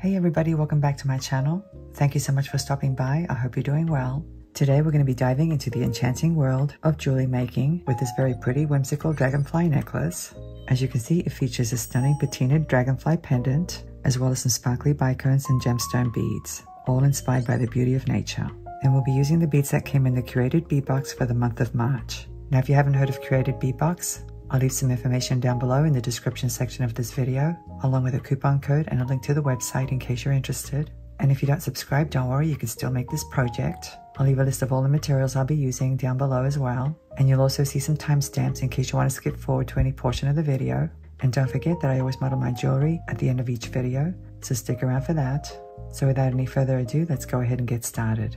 Hey everybody, welcome back to my channel. Thank you so much for stopping by. I hope you're doing well. Today we're going to be diving into the enchanting world of jewelry making with this very pretty whimsical dragonfly necklace. As you can see, it features a stunning patinaed dragonfly pendant, as well as some sparkly bicones and gemstone beads, all inspired by the beauty of nature. And we'll be using the beads that came in the curated bead box for the month of March. Now, if you haven't heard of curated bead box, I'll leave some information down below in the description section of this video, along with a coupon code and a link to the website in case you're interested. And if you don't subscribe, don't worry, you can still make this project. I'll leave a list of all the materials I'll be using down below as well. And you'll also see some timestamps in case you want to skip forward to any portion of the video. And don't forget that I always model my jewelry at the end of each video, so stick around for that. So without any further ado, let's go ahead and get started.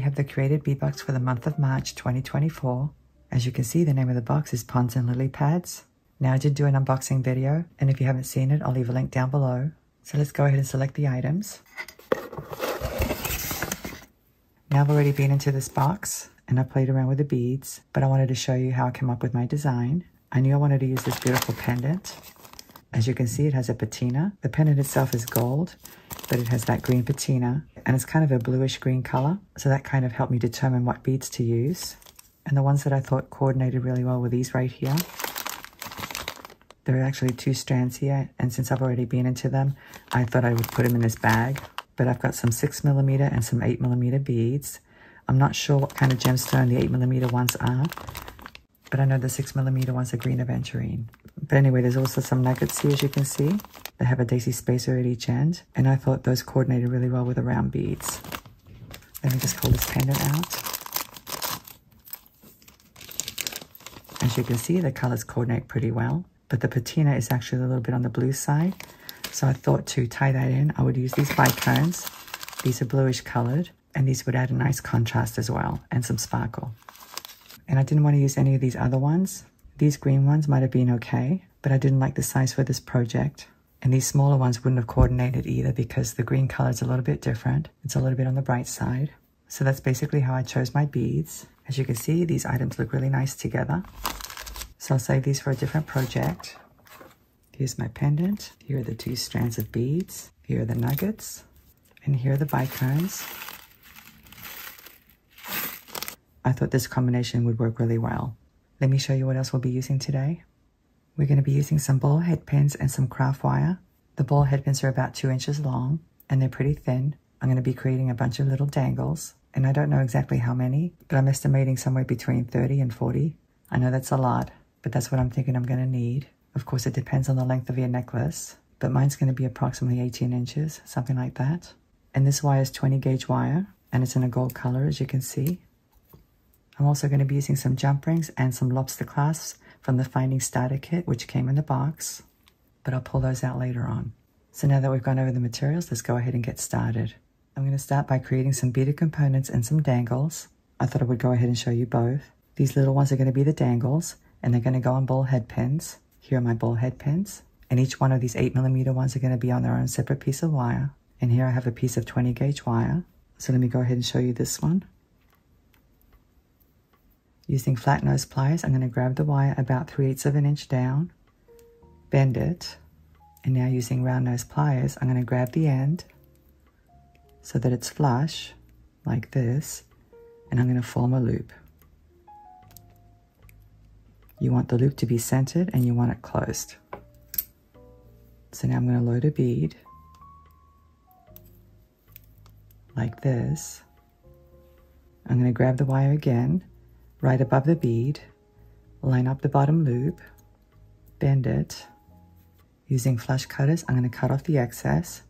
We have the curated bead box for the month of March 2024. As you can see, the name of the box is Ponds and Lily Pads. Now I did do an unboxing video, and if you haven't seen it, I'll leave a link down below. So let's go ahead and select the items. Now I've already been into this box, and I played around with the beads, but I wanted to show you how I came up with my design. I knew I wanted to use this beautiful pendant. As you can see, it has a patina. The pendant itself is gold, but it has that green patina and it's kind of a bluish green color. So that kind of helped me determine what beads to use. And the ones that I thought coordinated really well were these right here. There are actually two strands here. And since I've already been into them, I thought I would put them in this bag. But I've got some six millimeter and some eight millimeter beads. I'm not sure what kind of gemstone the eight millimeter ones are, but I know the six millimeter ones are green aventurine. But anyway, there's also some nuggets here, as you can see. They have a daisy spacer at each end, and I thought those coordinated really well with the round beads. Let me just pull this pendant out. As you can see, the colors coordinate pretty well, but the patina is actually a little bit on the blue side. So I thought to tie that in, I would use these bicones. These are bluish colored, and these would add a nice contrast as well, and some sparkle. And I didn't want to use any of these other ones. These green ones might have been okay, but I didn't like the size for this project. And these smaller ones wouldn't have coordinated either because the green color is a little bit different. It's a little bit on the bright side. So that's basically how I chose my beads. As you can see, these items look really nice together. So I'll save these for a different project. Here's my pendant. Here are the two strands of beads. Here are the nuggets. And here are the bicones. I thought this combination would work really well. Let me show you what else we'll be using today. We're going to be using some ball head pins and some craft wire. The ball head pins are about two inches long and they're pretty thin. I'm going to be creating a bunch of little dangles and I don't know exactly how many, but I'm estimating somewhere between 30 and 40. I know that's a lot, but that's what I'm thinking I'm going to need. Of course, it depends on the length of your necklace, but mine's going to be approximately 18 inches, something like that. And this wire is 20 gauge wire and it's in a gold color, as you can see. I'm also going to be using some jump rings and some lobster clasps from the Finding Starter kit, which came in the box, but I'll pull those out later on. So now that we've gone over the materials, let's go ahead and get started. I'm going to start by creating some beaded components and some dangles. I thought I would go ahead and show you both. These little ones are going to be the dangles, and they're going to go on ball head pins. Here are my ball head pins, and each one of these 8 millimeter ones are going to be on their own separate piece of wire. And here I have a piece of 20 gauge wire. So let me go ahead and show you this one. Using flat nose pliers, I'm going to grab the wire about 3 eighths of an inch down, bend it, and now using round nose pliers, I'm going to grab the end so that it's flush, like this, and I'm going to form a loop. You want the loop to be centered and you want it closed. So now I'm going to load a bead like this. I'm going to grab the wire again right above the bead, line up the bottom loop, bend it. Using flush cutters, I'm going to cut off the excess,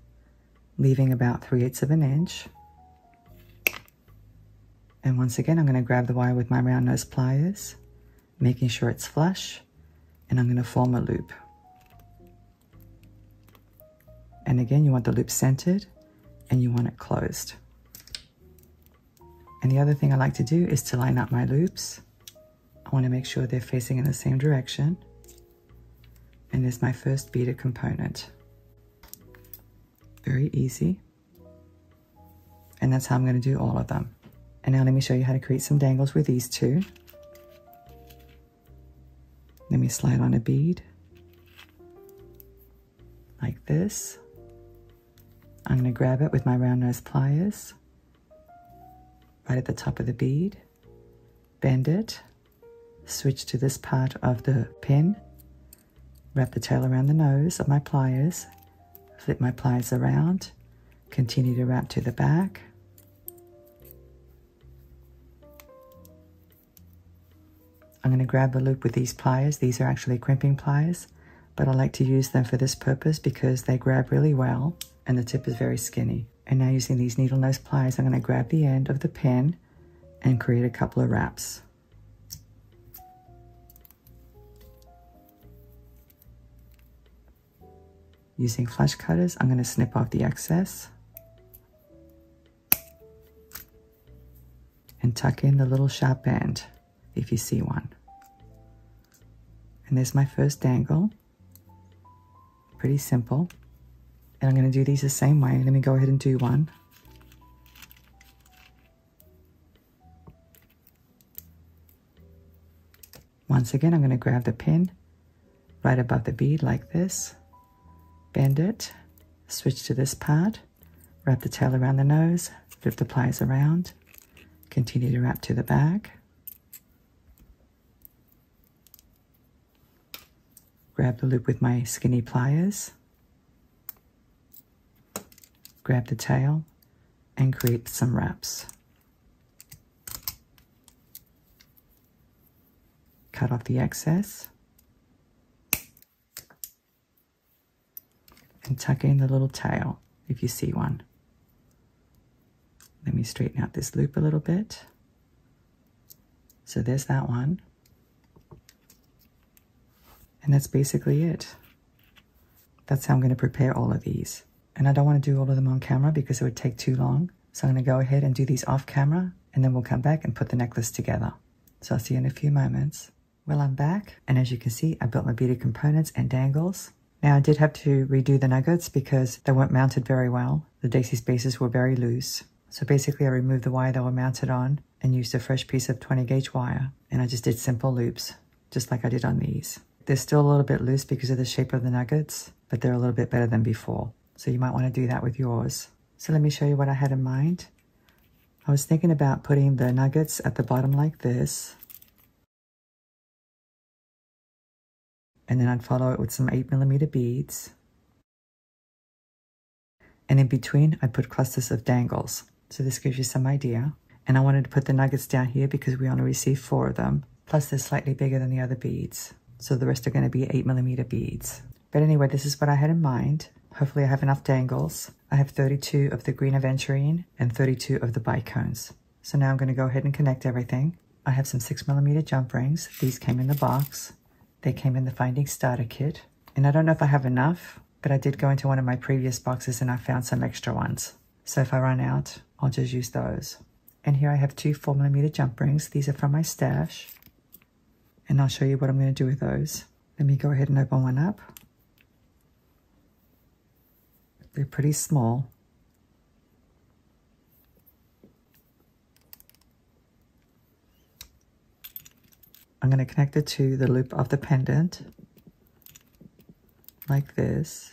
leaving about 3 eighths of an inch. And once again, I'm going to grab the wire with my round nose pliers, making sure it's flush, and I'm going to form a loop. And again, you want the loop centered and you want it closed. And the other thing I like to do is to line up my loops. I want to make sure they're facing in the same direction. And there's my first beaded component. Very easy. And that's how I'm going to do all of them. And now let me show you how to create some dangles with these two. Let me slide on a bead like this. I'm going to grab it with my round nose pliers right at the top of the bead, bend it, switch to this part of the pin, wrap the tail around the nose of my pliers, flip my pliers around, continue to wrap to the back, I'm going to grab a loop with these pliers. These are actually crimping pliers, but I like to use them for this purpose because they grab really well and the tip is very skinny. And now using these needle nose pliers, I'm going to grab the end of the pin and create a couple of wraps. Using flush cutters, I'm going to snip off the excess and tuck in the little sharp end if you see one. And there's my first dangle. Pretty simple. And I'm going to do these the same way. Let me go ahead and do one. Once again, I'm going to grab the pin right above the bead like this, bend it, switch to this part, wrap the tail around the nose, flip the pliers around, continue to wrap to the back, grab the loop with my skinny pliers, grab the tail, and create some wraps. Cut off the excess. And tuck in the little tail if you see one. Let me straighten out this loop a little bit. So there's that one. And that's basically it. That's how I'm going to prepare all of these. And I don't want to do all of them on camera because it would take too long. So I'm going to go ahead and do these off camera and then we'll come back and put the necklace together. So I'll see you in a few moments. Well, I'm back. And as you can see, I built my beaded components and dangles. Now I did have to redo the nuggets because they weren't mounted very well. The daisy spacers were very loose. So basically I removed the wire they were mounted on and used a fresh piece of 20 gauge wire. And I just did simple loops, just like I did on these. They're still a little bit loose because of the shape of the nuggets, but they're a little bit better than before. So you might want to do that with yours. So let me show you what I had in mind. I was thinking about putting the nuggets at the bottom like this. And then I'd follow it with some 8 millimeter beads. And in between, I'd put clusters of dangles. So this gives you some idea. And I wanted to put the nuggets down here because we only received four of them. Plus they're slightly bigger than the other beads. So the rest are going to be 8 millimeter beads. But anyway, this is what I had in mind. Hopefully I have enough dangles. I have 32 of the green aventurine and 32 of the bicones. So now I'm going to go ahead and connect everything. I have some 6 millimeter jump rings. These came in the box. They came in the Finding Starter kit. And I don't know if I have enough, but I did go into one of my previous boxes and I found some extra ones. So if I run out, I'll just use those. And here I have two 4 millimeter jump rings. These are from my stash and I'll show you what I'm going to do with those. Let me go ahead and open one up. They're pretty small. I'm going to connect it to the loop of the pendant like this.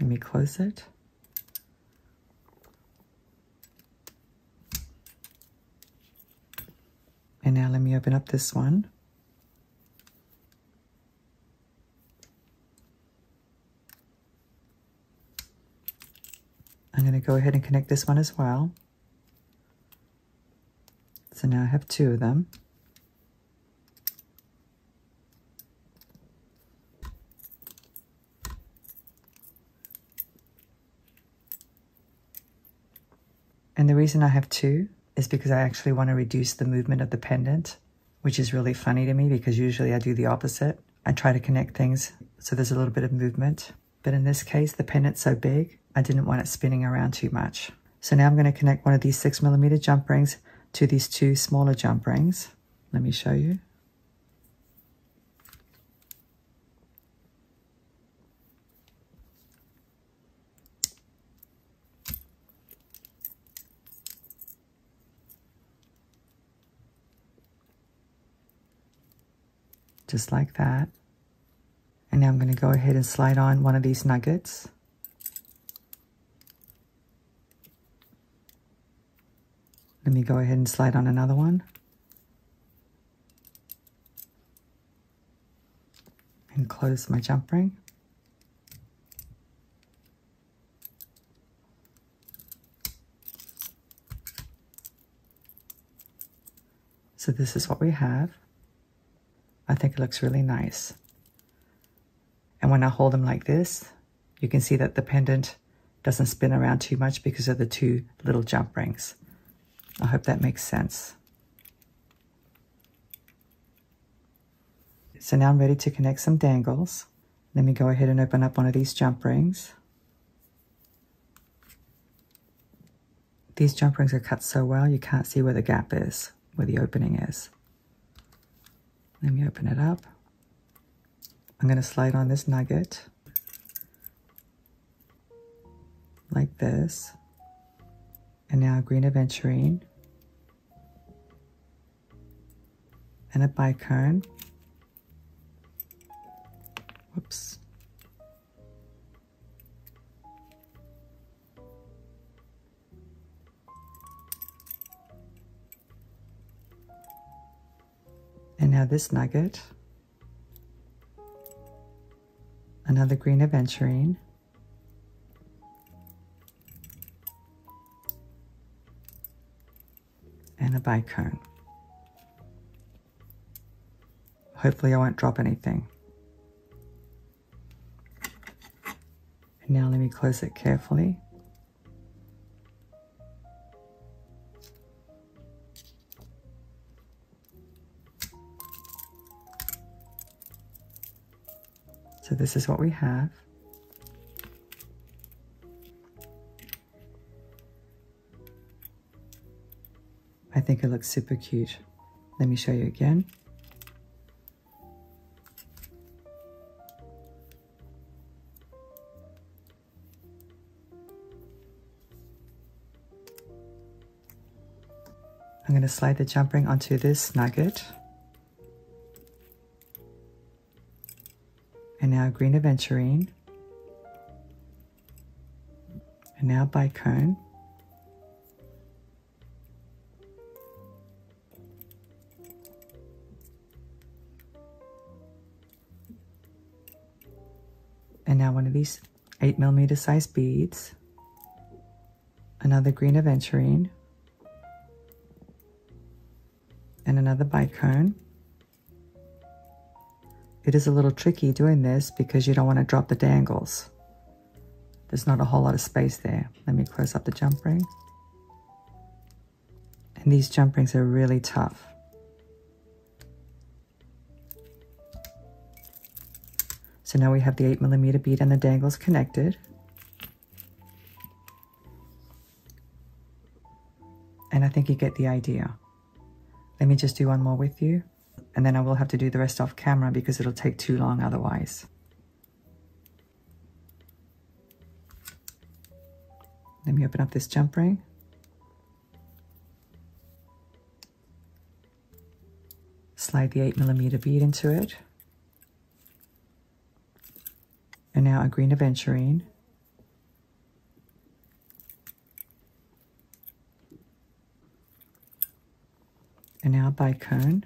Let me close it. And now let me open up this one. I'm going to go ahead and connect this one as well. So now I have two of them. And the reason I have two is because I actually want to reduce the movement of the pendant which is really funny to me because usually I do the opposite. I try to connect things so there's a little bit of movement. But in this case, the pendant's so big, I didn't want it spinning around too much. So now I'm going to connect one of these six millimeter jump rings to these two smaller jump rings. Let me show you. Just like that. And now I'm going to go ahead and slide on one of these nuggets. Let me go ahead and slide on another one. And close my jump ring. So this is what we have. I think it looks really nice. And when I hold them like this, you can see that the pendant doesn't spin around too much because of the two little jump rings. I hope that makes sense. So now I'm ready to connect some dangles. Let me go ahead and open up one of these jump rings. These jump rings are cut so well you can't see where the gap is, where the opening is. Let me open it up. I'm going to slide on this nugget like this. And now green aventurine and a bicone. Whoops. And now this nugget, another green aventurine, and a bicone. Hopefully I won't drop anything. And now let me close it carefully. So this is what we have. I think it looks super cute. Let me show you again. I'm going to slide the jump ring onto this nugget. Now green aventurine. And now bicone. And now one of these 8 millimeter size beads. Another green aventurine. and another bicone. It is a little tricky doing this because you don't want to drop the dangles. There's not a whole lot of space there. Let me close up the jump ring. And these jump rings are really tough. So now we have the 8 millimeter bead and the dangles connected. And I think you get the idea. Let me just do one more with you and then I will have to do the rest off camera because it'll take too long otherwise. Let me open up this jump ring. Slide the 8 millimeter bead into it. And now a green aventurine. and now bicone.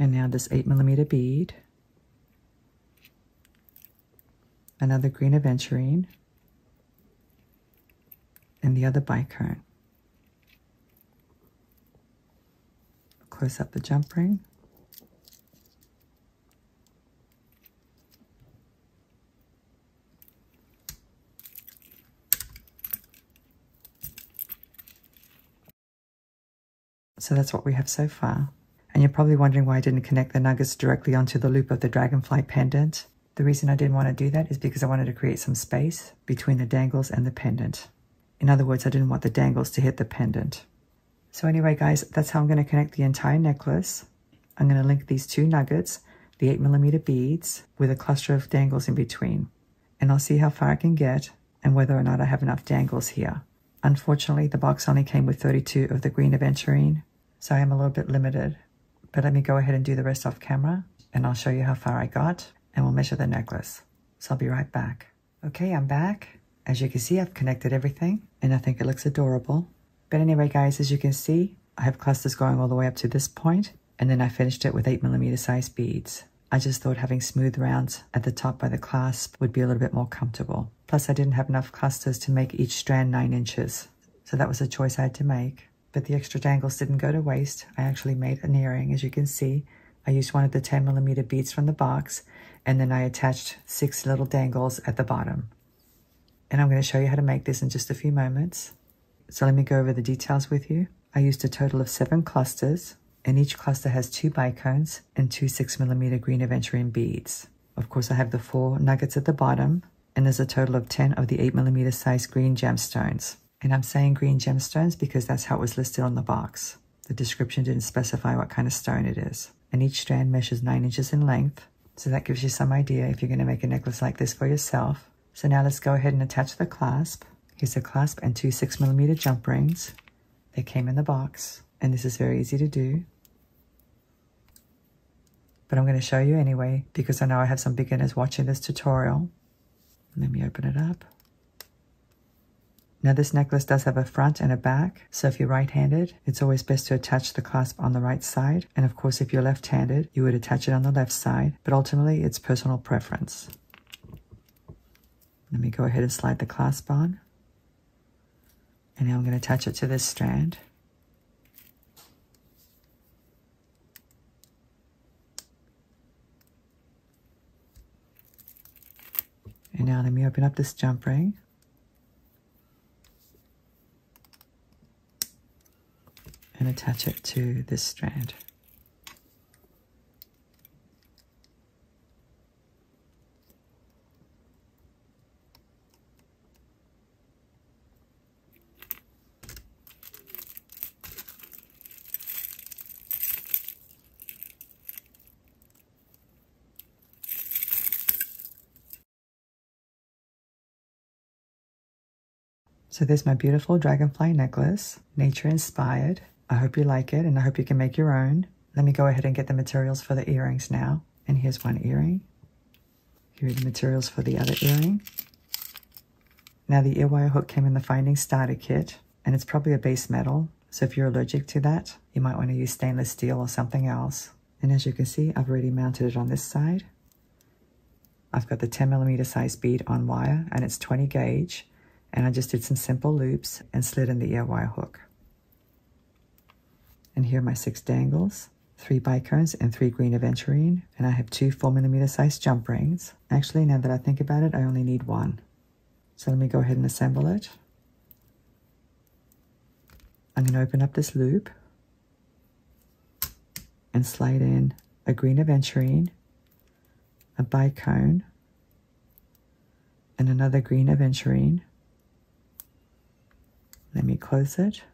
And now this 8 millimeter bead. Another green aventurine. And the other bicone. Close up the jump ring. So that's what we have so far. And you're probably wondering why I didn't connect the nuggets directly onto the loop of the dragonfly pendant. The reason I didn't want to do that is because I wanted to create some space between the dangles and the pendant. In other words, I didn't want the dangles to hit the pendant. So anyway, guys, that's how I'm going to connect the entire necklace. I'm going to link these two nuggets, the 8 millimeter beads, with a cluster of dangles in between. And I'll see how far I can get and whether or not I have enough dangles here. Unfortunately, the box only came with 32 of the green aventurine, so I am a little bit limited. But let me go ahead and do the rest off camera, and I'll show you how far I got, and we'll measure the necklace. So I'll be right back. Okay, I'm back. As you can see, I've connected everything, and I think it looks adorable. But anyway, guys, as you can see, I have clusters going all the way up to this point, and then I finished it with 8 millimeter size beads. I just thought having smooth rounds at the top by the clasp would be a little bit more comfortable. Plus, I didn't have enough clusters to make each strand 9 inches, so that was a choice I had to make. But the extra dangles didn't go to waste. I actually made an earring, as you can see. I used one of the 10 millimeter beads from the box, and then I attached six little dangles at the bottom. And I'm going to show you how to make this in just a few moments. So let me go over the details with you. I used a total of seven clusters, and each cluster has two bicones and two 6 millimeter green aventurine beads. Of course, I have the four nuggets at the bottom, and there's a total of 10 of the 8 millimeter size green gemstones. And I'm saying green gemstones because that's how it was listed on the box. The description didn't specify what kind of stone it is. And each strand measures 9 inches in length, so that gives you some idea if you're going to make a necklace like this for yourself. So now let's go ahead and attach the clasp. Here's a clasp and two 6 millimeter jump rings. They came in the box, and this is very easy to do. But I'm going to show you anyway because I know I have some beginners watching this tutorial. Let me open it up. Now this necklace does have a front and a back, so if you're right-handed, it's always best to attach the clasp on the right side. And of course, if you're left-handed, you would attach it on the left side, but ultimately it's personal preference. Let me go ahead and slide the clasp on. And now I'm going to attach it to this strand. And now let me open up this jump ring. And attach it to this strand. So there's my beautiful dragonfly necklace, nature inspired. I hope you like it and I hope you can make your own. Let me go ahead and get the materials for the earrings now. And here's one earring. Here are the materials for the other earring. Now the earwire hook came in the Finding Starter kit and it's probably a base metal. So if you're allergic to that, you might want to use stainless steel or something else. And as you can see, I've already mounted it on this side. I've got the 10 millimeter size bead on wire and it's 20 gauge and I just did some simple loops and slid in the ear wire hook. And here are my six dangles, three bicones and three green aventurine, and I have two four millimeter size jump rings. Actually, now that I think about it, I only need one. So let me go ahead and assemble it. I'm going to open up this loop and slide in a green aventurine, a bicone, and another green aventurine, let me close it.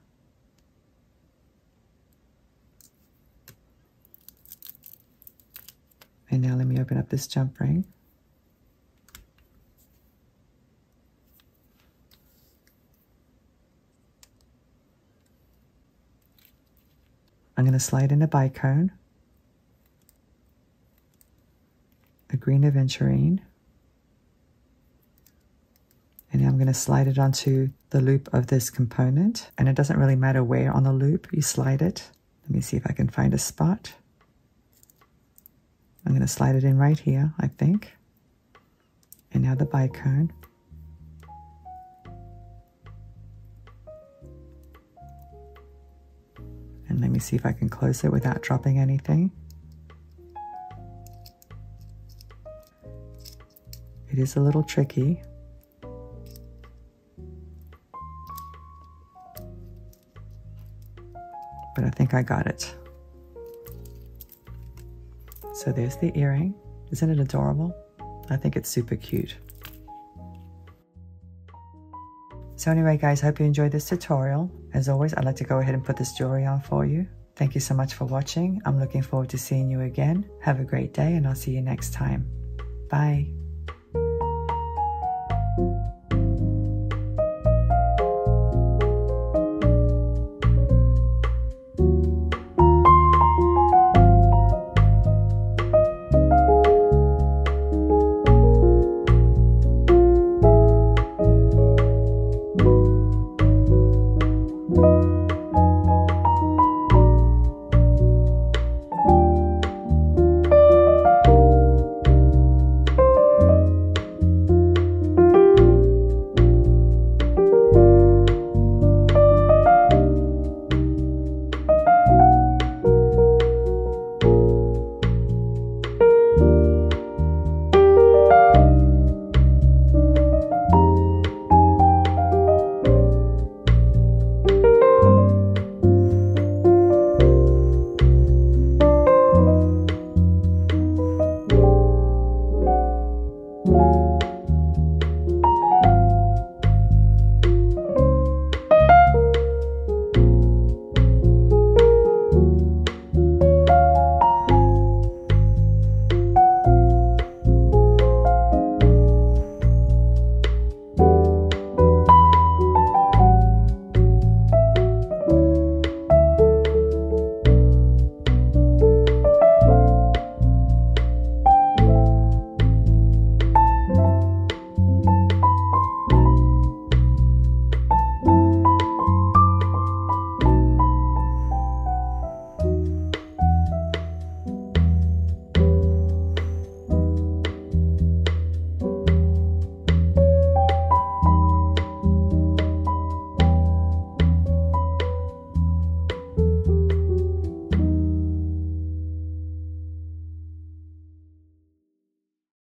And now let me open up this jump ring. I'm going to slide in a bicone, a green aventurine, and I'm going to slide it onto the loop of this component. And it doesn't really matter where on the loop you slide it. Let me see if I can find a spot. Going to slide it in right here, I think. And now the bicone. And let me see if I can close it without dropping anything. It is a little tricky. but I think I got it. So there's the earring. Isn't it adorable? I think it's super cute. So anyway, guys, hope you enjoyed this tutorial. As always, I'd like to go ahead and put this jewelry on for you. Thank you so much for watching. I'm looking forward to seeing you again. Have a great day and I'll see you next time. Bye.